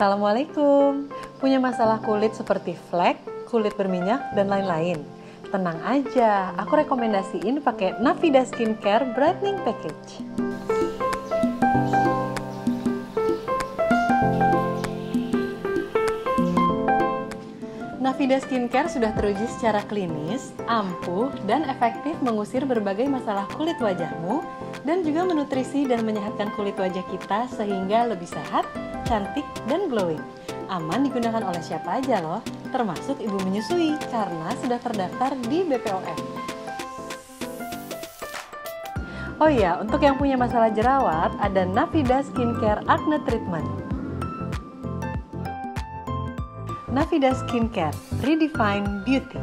Assalamualaikum. Punya masalah kulit seperti flek, kulit berminyak, dan lain-lain? Tenang aja, aku rekomendasiin pakai Navida Skincare Brightening Package. Navida Skincare sudah teruji secara klinis, ampuh, dan efektif mengusir berbagai masalah kulit wajahmu dan juga menutrisi dan menyehatkan kulit wajah kita sehingga lebih sehat, cantik, dan glowing. Aman digunakan oleh siapa aja loh, termasuk ibu menyusui karena sudah terdaftar di BPOM. Oh iya, untuk yang punya masalah jerawat, ada Navida Skincare Acne Treatment. Navida Skincare, Redefine Beauty.